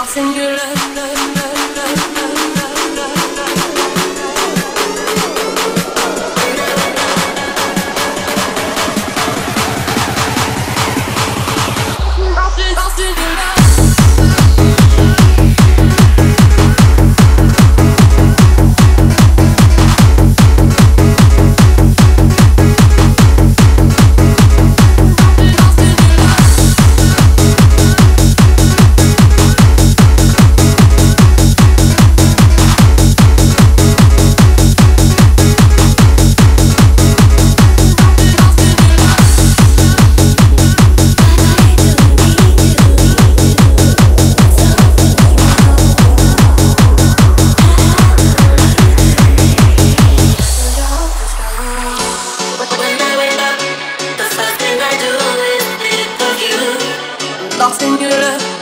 nothing you love. lost in your love.